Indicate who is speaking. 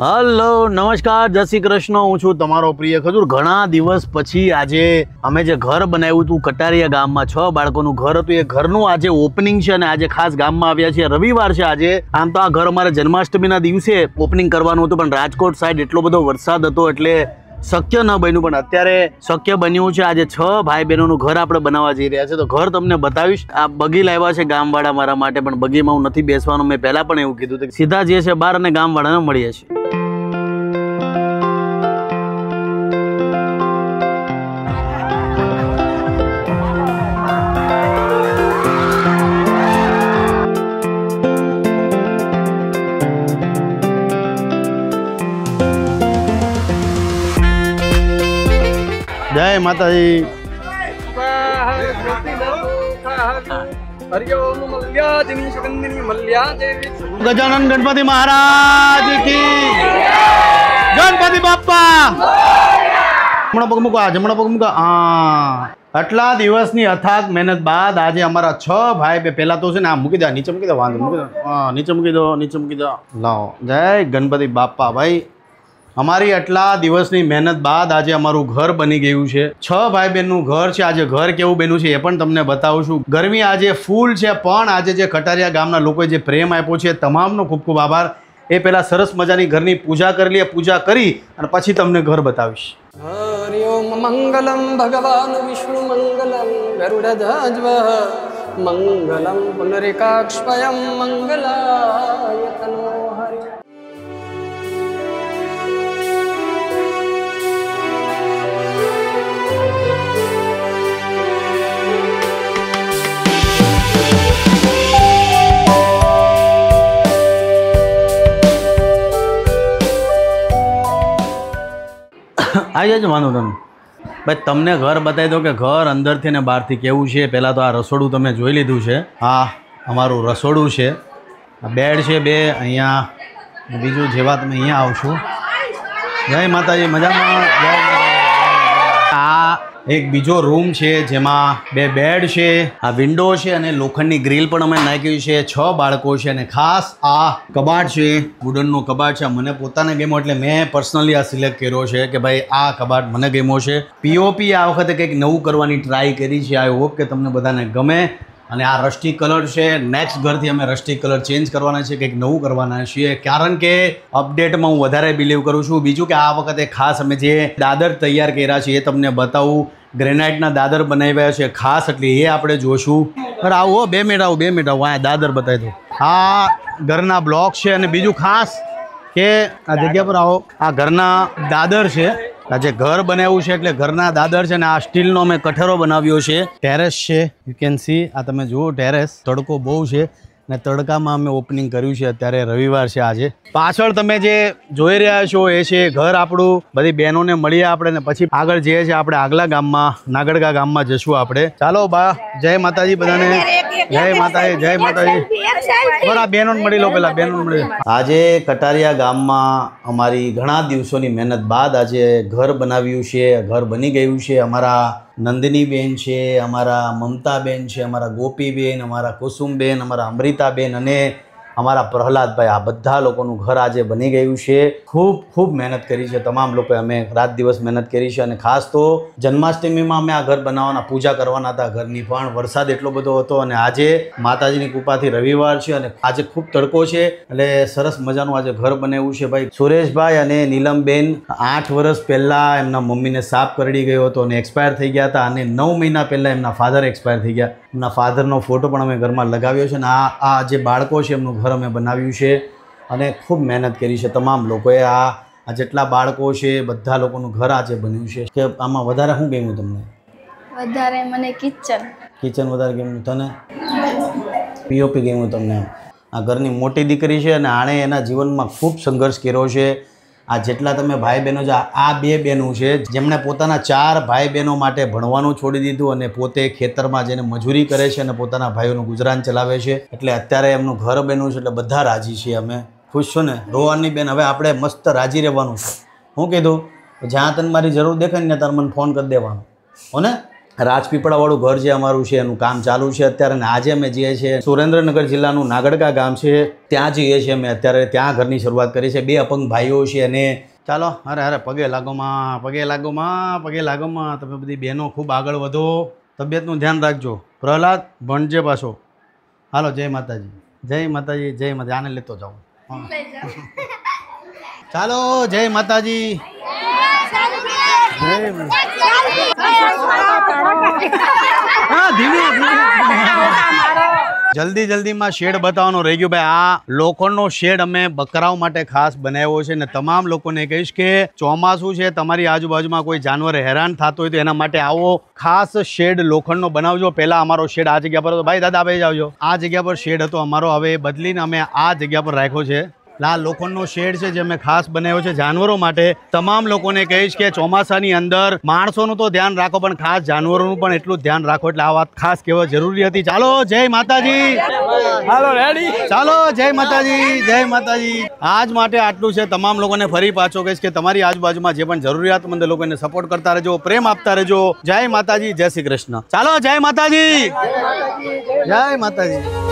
Speaker 1: Hello, નમસ્કાર, જય શ્રી કૃષ્ણ, હું છું તમારો પ્રિય ખજૂર. ઘણા દિવસ પછી આજે અમે જે ઘર બનાવ્યું હતું, કટારિયા ગામમાં, છ બાળકોનું ઘર હતું. એ ઘરનું આજે ઓપનિંગ છે અને આજે ખાસ ગામમાં આવ્યા છે રવિવાર છે આજે. આમ તો આ ઘર અમારે જન્માષ્ટમીના દિવસે ઓપનિંગ કરવાનું હતું, પણ રાજકોટ સાઈડ એટલો બધો વરસાદ હતો એટલે શક્ય ન બન્યું. પણ અત્યારે શક્ય બન્યું છે. આજે છ ભાઈ બહેનોનું ઘર આપણે બનાવવા જઈ રહ્યા છે તો ઘર તમને બતાવીશ. આ બગી લાવ્યા છે ગામવાળા મારા માટે, પણ બગીમાં હું નથી બેસવાનું. મેં પહેલાં પણ એવું કીધું કે સીધા જે છે બહાર અને ગામવાળાને મળીએ છીએ. જય માતાજી. ગજાનન ગણપતિ મહારાજ ગણપતિ બાપ્પા. જમણો પગ મૂકો જમણો પગ મૂકો. હા. આટલા દિવસની અથાગ મહેનત બાદ આજે અમારા છ ભાઈ બે પહેલા તો છે ને આ મૂકી દો નીચે મૂકી દો, વાંધો મૂકી દો. નીચે મૂકી દો, નીચે મૂકી દો. લાવો. જય ગણપતિ બાપ્પા ભાઈ. અમારી આટલા દિવસની મહેનત બાદ આજે અમારું ઘર બની ગયું છે. છ ભાઈ બહેનનું ઘર છે, આજે ઘર કેવું બન્યું છે એ પણ તમને બતાવું છું ગરમી આજે ફૂલ છે, પણ આજે જે કટારિયા ગામના લોકોએ જે પ્રેમ આપ્યો છે તમામનો ખૂબ ખૂબ આભાર. એ પહેલાં સરસ મજાની ઘરની પૂજા કરી લઈએ પૂજા કરી અને પછી તમને ઘર બતાવીશ.
Speaker 2: હરિઓમ મંગલમ ભગવાન વિષ્ણુ મંગલમ ગરુડધ્વજ. મંગલમ પુનરિકાક્ષયમ મંગલાય
Speaker 1: આવી જજો વાંધો તમે ભાઈ તમને ઘર બતાવી દો કે ઘર અંદરથી ને બહારથી કેવું છે? પહેલાં તો આ રસોડું તમે જોઈ લીધું છે. હા અમારું રસોડું છે. આ બેડ છે બે અહીંયા બીજું જેવા તમે અહીંયા આવશો. જય માતાજી મજામાં? આ એક બીજો રૂમ છે જેમાં બે બેડ છે, આ વિન્ડો છે અને લોખંડની ગ્રીલ પણ અમે નાખી છે. છ બાળકો છે અને ખાસ આ કબાટ છે વુડનનો કબાટ છે. મને પોતાને ગમ્યો એટલે મેં પર્સનલી આ સિલેક્ટ કર્યો છે કે ભાઈ આ કબાટ મને ગમ્યો છે. પીઓપી આ વખતે કંઈક નવું કરવાની ટ્રાય કરી છે. આઈ હોપ કે તમને બધાને ગમે. અને આ રસ્ટી કલર છે. નેક્સ્ટ ઘરથી અમે રસ્ટી કલર ચેન્જ કરવાના છે કંઈક નવું કરવાના છીએ. કારણ કે અપડેટમાં હું વધારે બિલીવ કરું છું. બીજું કે આ વખતે ખાસ અમે જે દાદર તૈયાર કર્યા છે એ તમને બતાવું. ગ્રેનાઇટના દાદર બનાવ્યા છે. ખાસ એટલે એ આપણે જોશું. અરે આવો બે મિનિટ આવો, બે મિનિટ આવો. આ દાદર બતાવી દઉં. આ ઘરના બ્લોક છે અને બીજું ખાસ કે આ જગ્યા પર આવો. આ ઘરના દાદર છે. આ જે ઘર બનાવ્યું છે એટલે ઘરના દાદર છે ને આ સ્ટીલનો અમે કઠેરો બનાવ્યો છે. ટેરેસ છે યુ કેન સી આ તમે જુઓ, ટેરેસ તડકો બહુ છે. ને તડકામાં અમે ઓપનિંગ કર્યું છે. અત્યારે રવિવાર છે આજે. પાછળ તમે જે જોઈ રહ્યા છો, એ છે ઘર આપણું. બધી બહેનોને મળીએ આપણે ને પછી આગળ જે છે આપણે આગલા ગામમાં નાગડગા ગામમાં જશું આપણે. ચાલો બા, જય માતાજી બધાને. જય માતાજી જય માતાજી. બરાબર બહેનોને મળી લો પેલા બહેનોને મળી આજે કટારિયા ગામમાં અમારી ઘણા દિવસોની મહેનત બાદ આજે ઘર બનાવ્યું છે ઘર બની ગયું છે. અમારા નંદિનીબેન છે અમારા મમતાબેન છે અમારા ગોપીબેન અમારા કુસુમબેન અમારા અમૃતાબેન અને અમારા પ્રહલાદભાઈ, આ બધા લોકોનું ઘર આજે બની ગયું છે. ખૂબ ખૂબ મહેનત કરી છે. તમામ લોકોએ અમે રાત દિવસ મહેનત કરી છે. અને ખાસ તો જન્માષ્ટમીમાં અમે આ ઘર બનાવવાના, પૂજા કરવાના હતા. ઘરની પણ વરસાદ એટલો બધો હતો અને આજે માતાજીની કૃપાથી રવિવાર છે અને આજે ખૂબ તડકો છે. એટલે સરસ મજાનું આજે ઘર બનાવ્યું છે ભાઈ. સુરેશભાઈ અને નીલમબેન આઠ વર્ષ પહેલાં એમના મમ્મીને સાપ કરડી ગયો હતો અને એક્સપાયર થઈ ગયા હતા અને નવ મહિના પહેલાં એમના ફાધર એક્સપાયર થઈ ગયા. એમના ફાધરનો ફોટો પણ અમે ઘરમાં લગાવ્યો છે અને આ આ જે બાળકો છે એમનું ઘર અમે બનાવ્યું છે અને ખૂબ મહેનત કરી છે તમામ લોકોએ આ આ જેટલા બાળકો છે બધા લોકોનું ઘર આજે બન્યું છે. કે આમાં વધારે શું ગમ્યું તમને?
Speaker 3: વધારે મને કિચન
Speaker 1: કિચન વધારે ગમ્યું તને? પીઓપી ગમ્યું તમને આ ઘરની મોટી દીકરી છે અને આણે એના જીવનમાં ખૂબ સંઘર્ષ કર્યો છે. આ જેટલા તમે ભાઈ બહેનો છે, આ બે બહેનો છે, જેમણે પોતાના ચાર ભાઈ બહેનો માટે ભણવાનું છોડી દીધું અને પોતે ખેતરમાં જઈને મજૂરી કરે છે અને પોતાના ભાઈઓનું ગુજરાન ચલાવે છે. એટલે અત્યારે એમનું ઘર બહેનું છે, એટલે બધા રાજી છીએ અમે. ખુશ છો ને? રોવાની બેન, હવે આપણે મસ્ત રાજી રહેવાનું છે. હું કીધું, જ્યાં તને મારી જરૂર દેખાય ને તારે મને ફોન કરી દેવાનો. હો ને? રાજપીપળાવાળું ઘર જે અમારું છે એનું કામ ચાલુ છે અત્યારે અને આજે અમે જઈએ છીએ સુરેન્દ્રનગર જિલ્લાનું નાગડકા ગામ છે. ત્યાં જઈએ છીએ અમે. અત્યારે ત્યાં ઘરની શરૂઆત કરી છે. બે અપંગ ભાઈઓ છે અને ચાલો અરે અરે પગે લાગોમાં પગે લાગોમાં પગે લાગોમાં તમે બધી બહેનો ખૂબ આગળ વધો. તબિયતનું ધ્યાન રાખજો. પ્રહલાદ ભણજે પાછો. હાલો જય માતાજી. જય માતાજી જય માતા આને લેતો જાઉં ચાલો જય માતાજી. જય. જલ્દી જલ્દીમાં શેડ બતાવવાનો રહી ગયો. ભાઈ, આ લોખંડનો શેડ અમે બકરાઓ માટે ખાસ બનાવ્યો છે અને તમામ લોકોને કહીશ કે ચોમાસું છે, તમારી આજુબાજુમાં કોઈ જાનવર હેરાન થતો હોય તો એના માટે આવો ખાસ શેડ લોખંડનો બનાવજો. પહેલાં અમારો શેડ આ જગ્યા પર હતો. ભાઈ, દાદા, ભાઈ આવજો આ જગ્યા પર શેડ હતો, અમારો હવે બદલીને અમે આ જગ્યા પર રાખ્યો છે. આ લોખંડનો શેડ છે જે મેં ખાસ બનાવ્યો છે જાનવરો માટે. તમામ લોકોને કહીશ કે ચોમાસાની અંદર માણસોનું તો ધ્યાન રાખો પણ ખાસ જાનવરોનું પણ એટલું ધ્યાન રાખો એટલે આ વાત ખાસ કહેવા જરૂરી હતી. ચાલો જય માતાજી.
Speaker 2: હાલો રેડી
Speaker 1: ચાલો જય માતાજી જય માતાજી. આજ માટે આટલું છે. તમામ લોકોને ફરી પાછો કહીશ કે તમારી આજુબાજુમાં જે પણ જરૂરિયાતમંદ લોકોને સપોર્ટ કરતા રહેજો પ્રેમ આપતા રહેજો. જય માતાજી જય શ્રી કૃષ્ણ. ચાલો જય માતાજી. જય માતાજી.